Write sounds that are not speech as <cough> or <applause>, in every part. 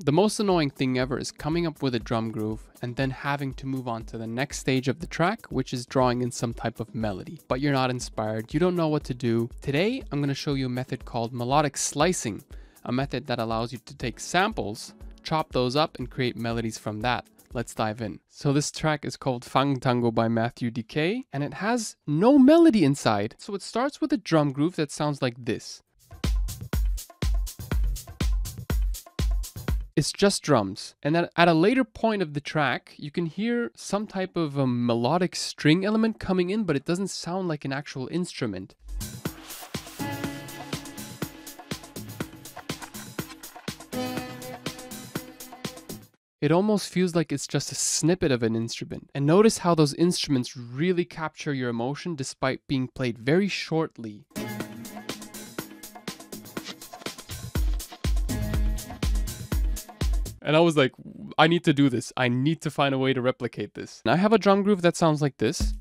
The most annoying thing ever is coming up with a drum groove and then having to move on to the next stage of the track, which is drawing in some type of melody. But you're not inspired, you don't know what to do. Today, I'm going to show you a method called melodic slicing, a method that allows you to take samples, chop those up, and create melodies from that. Let's dive in. So this track is called Fang Tango by Matthew Dekay, and it has no melody inside. So it starts with a drum groove that sounds like this. It's just drums. And then at a later point of the track, you can hear some type of a melodic string element coming in, but it doesn't sound like an actual instrument. It almost feels like it's just a snippet of an instrument. And notice how those instruments really capture your emotion despite being played very shortly. And I was like, I need to do this. I need to find a way to replicate this. And I have a drum groove that sounds like this.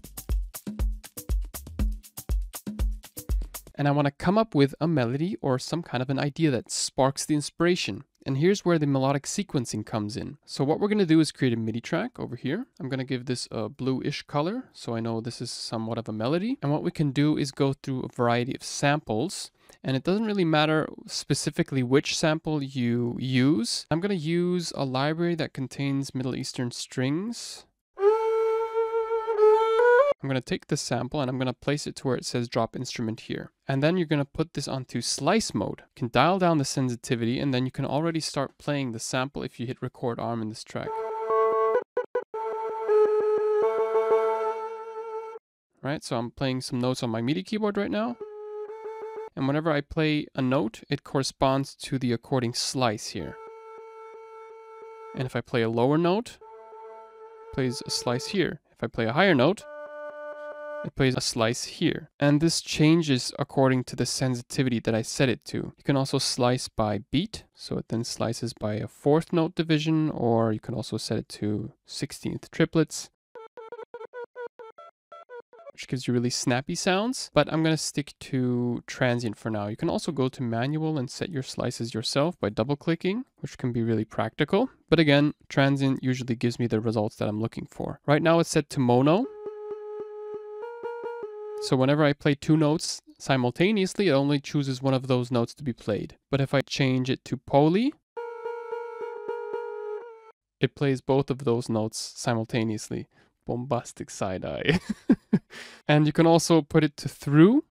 And I want to come up with a melody or some kind of an idea that sparks the inspiration. And here's where the melodic sequencing comes in. So what we're going to do is create a MIDI track over here. I'm going to give this a bluish color so I know this is somewhat of a melody. And what we can do is go through a variety of samples and it doesn't really matter specifically which sample you use. I'm going to use a library that contains Middle Eastern strings. I'm going to take this sample and I'm going to place it to where it says drop instrument here. And then you're going to put this onto slice mode. You can dial down the sensitivity and then you can already start playing the sample if you hit record arm in this track. Right, so I'm playing some notes on my MIDI keyboard right now. And whenever I play a note, it corresponds to the according slice here. And if I play a lower note, it plays a slice here. If I play a higher note, it plays a slice here. And this changes according to the sensitivity that I set it to. You can also slice by beat, so it then slices by a fourth note division, or you can also set it to 16th triplets which gives you really snappy sounds, but I'm going to stick to transient for now. You can also go to manual and set your slices yourself by double clicking, which can be really practical. But again, transient usually gives me the results that I'm looking for. Right now it's set to mono. So whenever I play two notes simultaneously, it only chooses one of those notes to be played. But if I change it to poly, it plays both of those notes simultaneously bombastic side eye. <laughs> and you can also put it to through.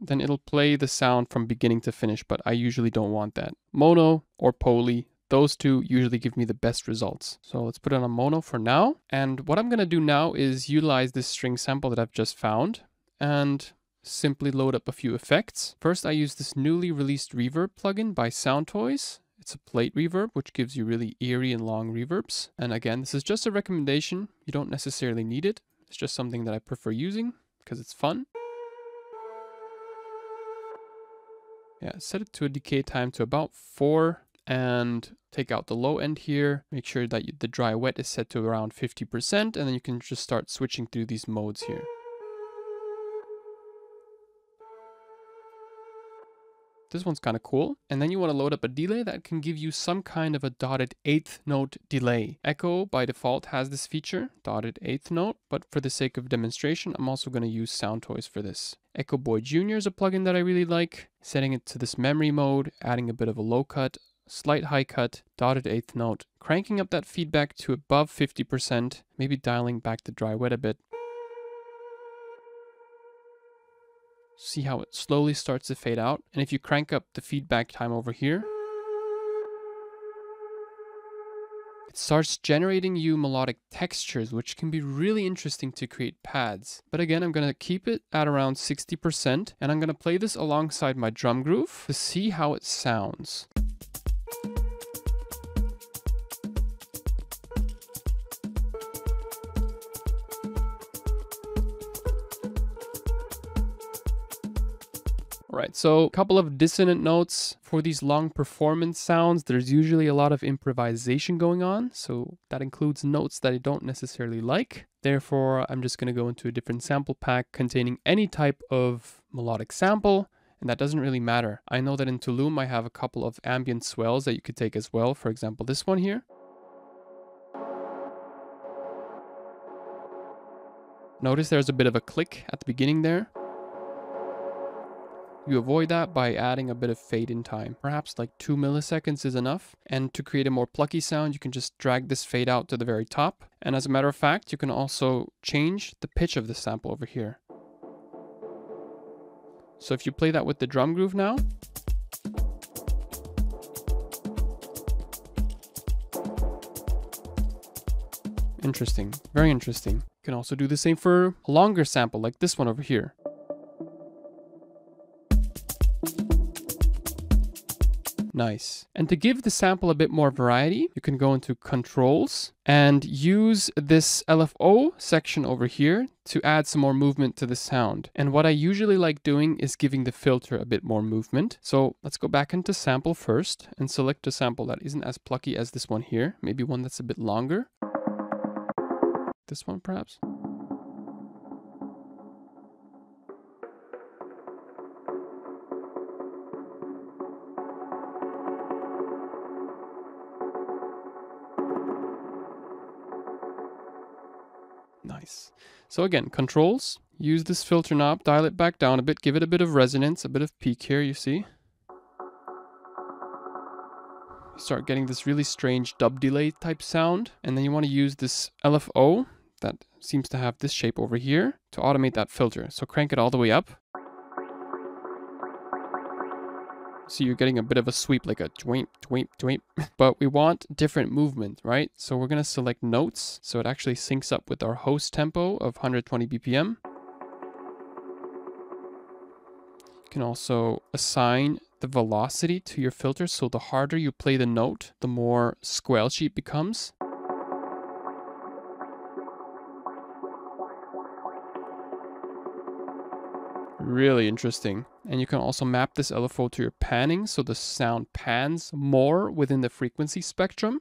Then it'll play the sound from beginning to finish, but I usually don't want that. Mono or poly, those two usually give me the best results. So let's put it on mono for now. And what I'm gonna do now is utilize this string sample that I've just found and simply load up a few effects. First, I use this newly released reverb plugin by Soundtoys. It's a plate reverb, which gives you really eerie and long reverbs. And again, this is just a recommendation. You don't necessarily need it. It's just something that I prefer using because it's fun. Yeah, set it to a decay time to about four and take out the low end here. Make sure that the dry wet is set to around 50% and then you can just start switching through these modes here. This one's kind of cool. And then you want to load up a delay that can give you some kind of a dotted eighth note delay. Echo by default has this feature, dotted eighth note, but for the sake of demonstration, I'm also going to use Soundtoys for this. Echo Boy Jr. is a plugin that I really like. Setting it to this memory mode, adding a bit of a low cut, slight high cut, dotted eighth note, cranking up that feedback to above 50%, maybe dialing back the dry wet a bit, see how it slowly starts to fade out. And if you crank up the feedback time over here, it starts generating you melodic textures, which can be really interesting to create pads. But again, I'm going to keep it at around 60%, and I'm going to play this alongside my drum groove to see how it sounds. Right, so a couple of dissonant notes. For these long performance sounds, there's usually a lot of improvisation going on, so that includes notes that I don't necessarily like. Therefore, I'm just going to go into a different sample pack containing any type of melodic sample, and that doesn't really matter. I know that in Tulum I have a couple of ambient swells that you could take as well. For example, this one here. Notice there's a bit of a click at the beginning there. You avoid that by adding a bit of fade in time. Perhaps like 2 milliseconds is enough. And to create a more plucky sound, you can just drag this fade out to the very top. And as a matter of fact, you can also change the pitch of the sample over here. So if you play that with the drum groove now, Interesting. Very interesting. You can also do the same for a longer sample like this one over here. Nice. And to give the sample a bit more variety, you can go into controls and use this LFO section over here to add some more movement to the sound. And what I usually like doing is giving the filter a bit more movement. So let's go back into sample first and select a sample that isn't as plucky as this one here. Maybe one that's a bit longer. This one perhaps. So again, controls, use this filter knob, dial it back down a bit, give it a bit of resonance, a bit of peak here, you see. Start getting this really strange dub delay type sound. And then you want to use this LFO that seems to have this shape over here to automate that filter. So crank it all the way up. So you're getting a bit of a sweep, like a twink, twink, twink. but we want different movement, right? So we're to select notes. So it actually syncs up with our host tempo of 120 BPM. You can also assign the velocity to your filter. So the harder you play the note, the more squelchy it becomes. Really interesting. And you can also map this LFO to your panning so the sound pans more within the frequency spectrum.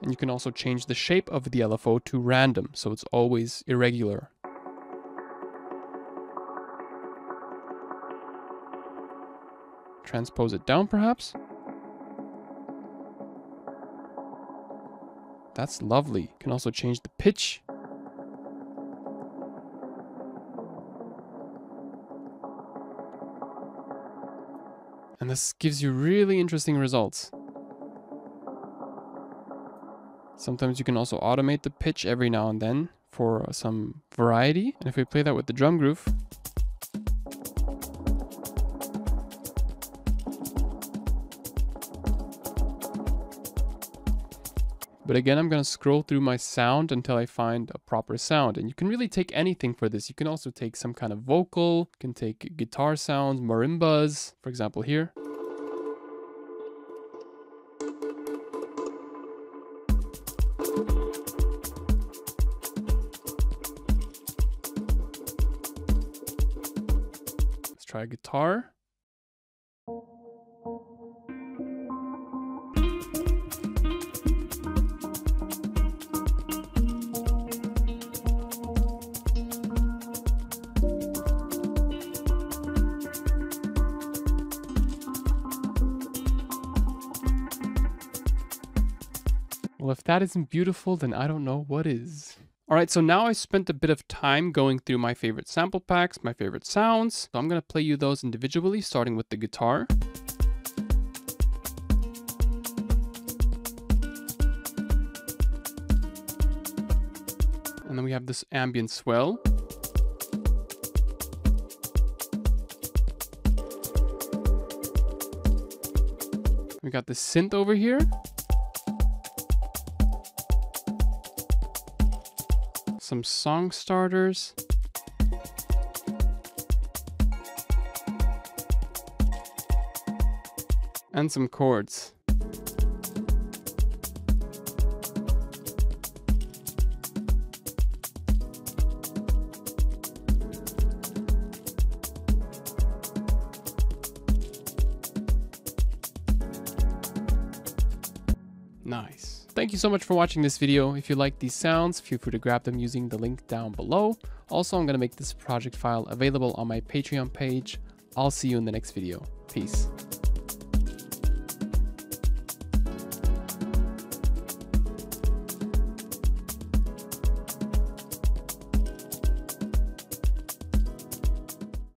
And you can also change the shape of the LFO to random, so it's always irregular. Transpose it down perhaps. That's lovely. You can also change the pitch. And this gives you really interesting results. Sometimes you can also automate the pitch every now and then for some variety. And if we play that with the drum groove, But again, I'm going to scroll through my sound until I find a proper sound. And you can really take anything for this. You can also take some kind of vocal, you can take guitar sounds, marimbas, for example here. Let's try guitar. Well, if that isn't beautiful, then I don't know what is. All right, so now I spent a bit of time going through my favorite sample packs, my favorite sounds. So I'm gonna play you those individually, starting with the guitar. And then we have this ambient swell. We got the synth over here. Some song starters. And some chords. Nice. Thank you so much for watching this video. If you like these sounds, feel free to grab them using the link down below. Also, I'm going to make this project file available on my Patreon page. I'll see you in the next video. Peace.